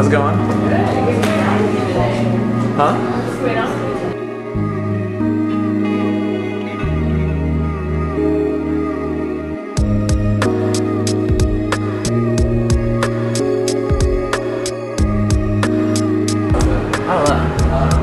How's it going? Huh? I don't know.